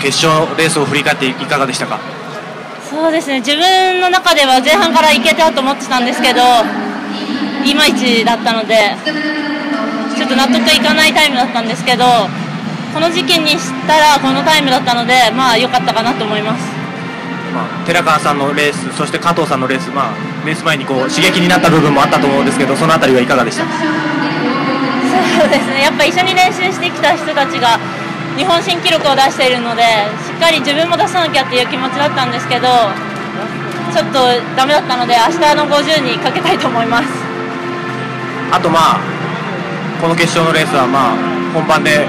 決勝レースを振り返っていかがでしたか？そうですね。自分の中では前半からいけたと思ってたんですけどいまいちだったのでちょっと納得いかないタイムだったんですけどこの時期にしたらこのタイムだったのでまあ良かったかなと思います。まあ、寺川さんのレース、そして加藤さんのレース、まあ、レース前にこう刺激になった部分もあったと思うんですけど、そのあたりはいかがでした？そうですね、やっぱ一緒に練習してきた人たちが日本新記録を出しているので、しっかり自分も出さなきゃっていう気持ちだったんですけど、ちょっとだめだったので、明日の50にかけたいと思います。あと、まあ、この決勝のレースは、まあ、本番で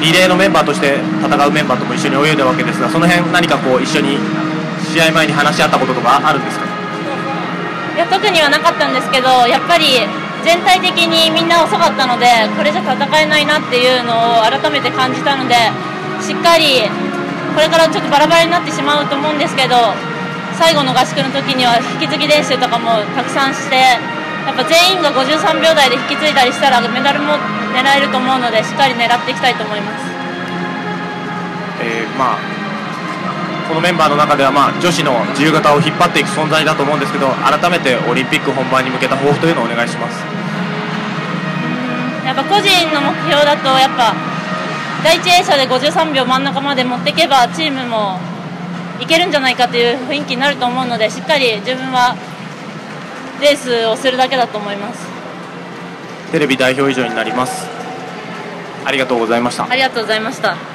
リレーのメンバーとして戦うメンバーとも一緒に泳いだわけですが、その辺何かこう一緒に試合前に話し合ったこととかあるんですか？いや特にはなかったんですけどやっぱり全体的にみんな遅かったのでこれじゃ戦えないなっていうのを改めて感じたのでしっかりこれからちょっとバラバラになってしまうと思うんですけど最後の合宿の時には引き継ぎ練習とかもたくさんしてやっぱ全員が53秒台で引き継いだりしたらメダルも狙えると思うのでしっかり狙っていきたいと思います。えー、まあこのメンバーの中では、まあ、女子の自由形を引っ張っていく存在だと思うんですけど改めてオリンピック本番に向けた抱負というのをお願いします。やっぱ個人の目標だとやっぱ第一泳者で53秒真ん中まで持っていけばチームもいけるんじゃないかという雰囲気になると思うのでしっかり自分はレースをするだけだと思います。テレビ代表以上になります。ありがとうございました。ありがとうございました